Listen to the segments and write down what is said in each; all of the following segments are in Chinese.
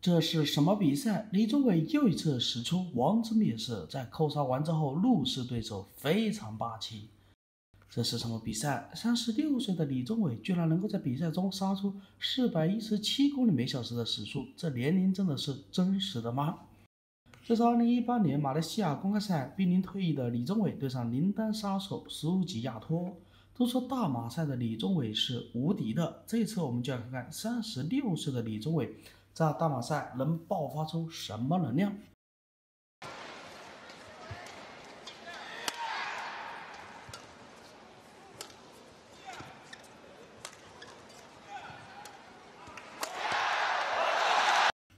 这是什么比赛？李宗伟又一次使出王之蔑视，在扣杀完之后怒视对手，非常霸气。这是什么比赛？三十六岁的李宗伟居然能够在比赛中杀出四百一十七公里每小时的时速，这年龄真的是真实的吗？这是二零一八年马来西亚公开赛濒临退役的李宗伟对上林丹杀手苏吉亚托。都说大马赛的李宗伟是无敌的，这一次我们就要看看三十六岁的李宗伟在大马赛能爆发出什么能量。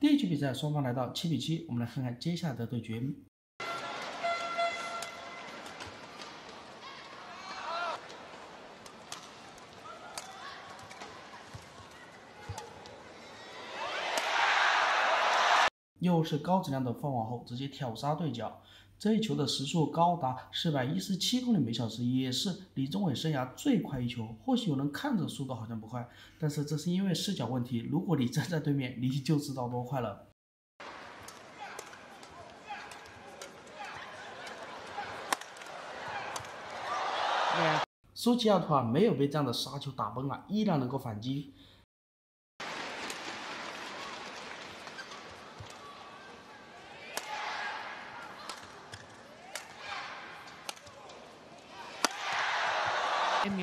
第一局比赛，双方来到七比七，我们来看看接下来的对决。又是高质量的放网后直接挑杀对角，这一球的时速高达四百一十七公里每小时，也是李宗伟生涯最快一球。或许有人看着速度好像不快，但是这是因为视角问题。如果你站在对面，你就知道多快了。苏吉亚托啊，没有被这样的杀球打崩啊，依然能够反击。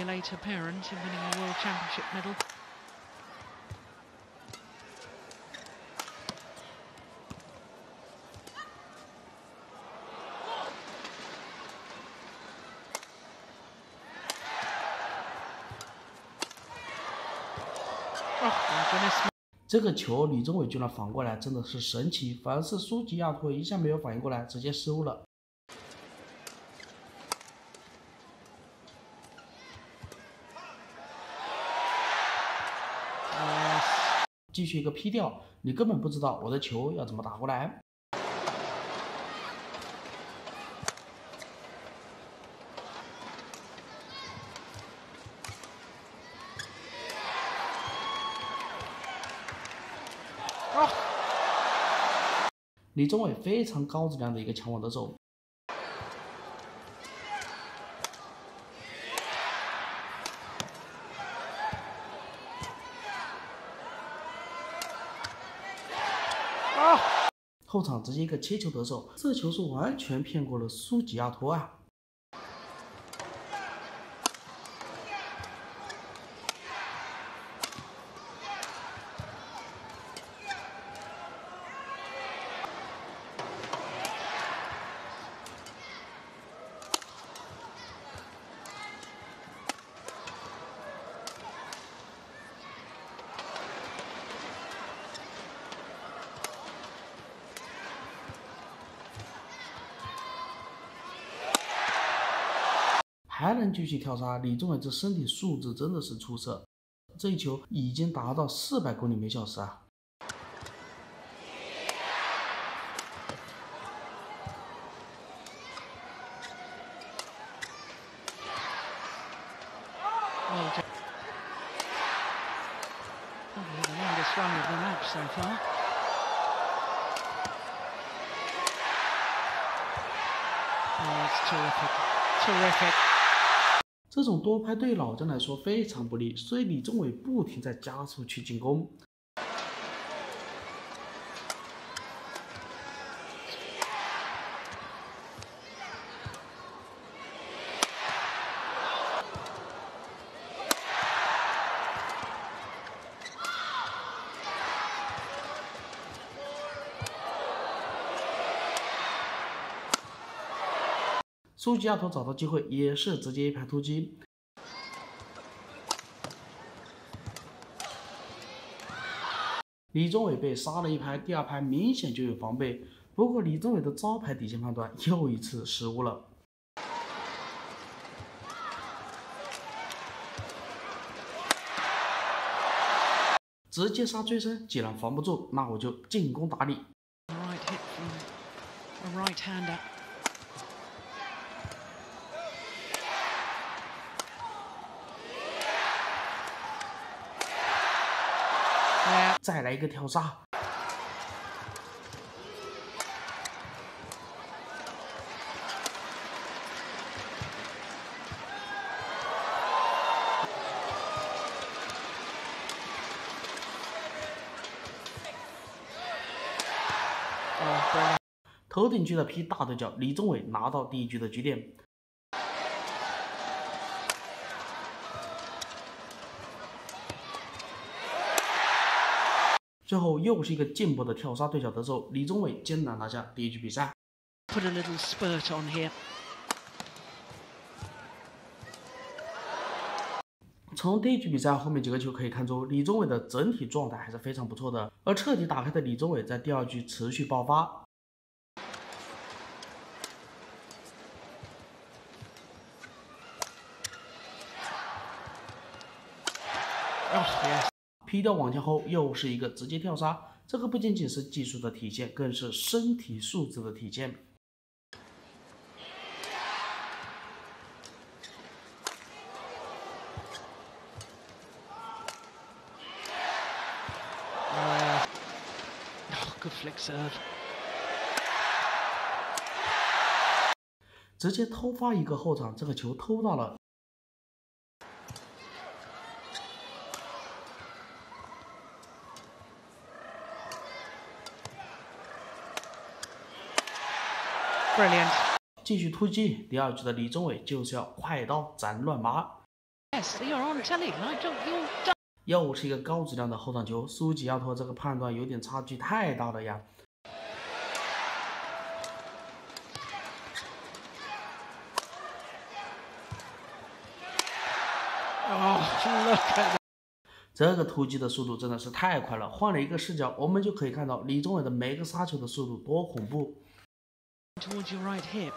Emulate her parent in winning a World Championship medal. Oh my goodness. 这个球李宗伟居然反过来，真的是神奇。反而是苏吉亚托一下没有反应过来，直接失误了。继续一个劈吊，你根本不知道我的球要怎么打过来。李宗伟非常高质量的一个抢网得手。后场直接一个切球得手，这球是完全骗过了苏吉亚托啊！还能继续跳杀，李宗伟这身体素质真的是出色。这一球已经达到四百公里每小时啊！这种多拍对老将来说非常不利，所以李宗伟不停在加速去进攻。苏吉亚托找到机会，也是直接一拍突击。李宗伟被杀了一拍，第二拍明显就有防备，不过李宗伟的招牌底线判断又一次失误了，直接杀追身，既然防不住，那我就进攻打你。再来一个跳杀。头顶区的劈大对角，李宗伟拿到第一局的局点。最后又是一个进步的跳杀对角得手，李宗伟艰难拿下第一局比赛。Put a little spurt on here. 从第一局比赛后面几个球可以看出，李宗伟的整体状态还是非常不错的。而彻底打开的李宗伟在第二局持续爆发。Oh, 劈掉网前后，又是一个直接跳杀。这个不仅仅是技术的体现，更是身体素质的体现。直接偷发一个后场，这个球偷到了。Brilliant. 继续突击，第二局的李宗伟就是要快刀斩乱麻。Yes, you're on telly. I don't. You're done. 又是一个高质量的后场球，苏吉亚托这个判断有点差距太大了呀。Oh, look at 这个突击的速度真的是太快了，换了一个视角，我们就可以看到李宗伟的每个杀球的速度多恐怖。Towards your right hip.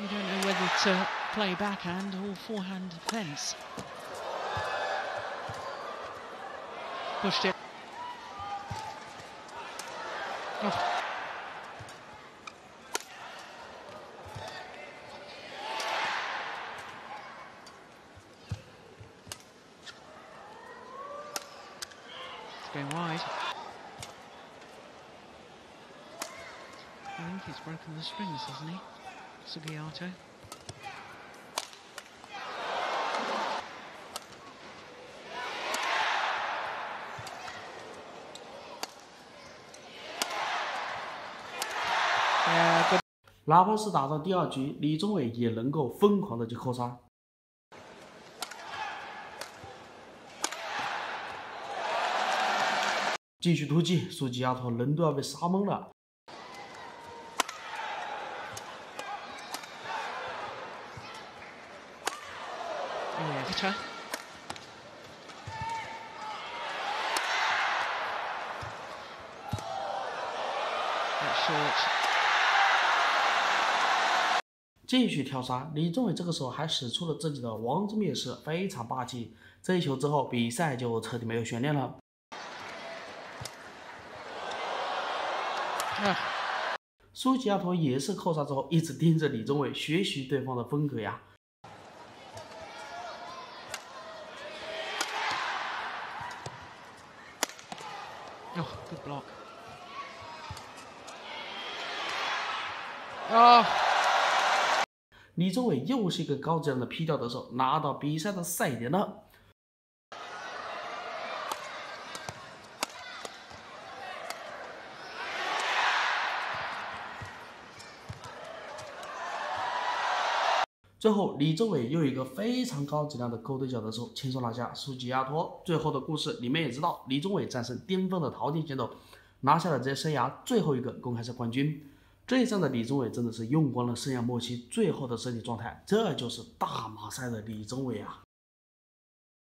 You don't know whether to play backhand or forehand defence. Pushed it. It's going wide. Think he's broken the strings, hasn't he? Sugiato. Yeah, good. 哪怕是打到第二局，李宗伟也能够疯狂的去扣杀。继续突击，苏吉亚托人都要被杀懵了。That's short. 继续跳杀，李宗伟这个时候还使出了自己的王之灭式，非常霸气。这一球之后，比赛就彻底没有悬念了。Ah, 苏吉亚托也是扣杀之后一直盯着李宗伟学习对方的风格呀。oh, good block. Oh, 李宗伟又是一个高质量的劈吊得手，拿到比赛的赛点了。最后，李宗伟又一个非常高质量的勾对角得手，轻松拿下苏吉亚托。最后的故事你们也知道，李宗伟战胜巅峰的陶金选手，拿下了职业生涯最后一个公开赛冠军。这一仗的李宗伟真的是用光了生涯末期最后的身体状态，这就是大马赛的李宗伟啊！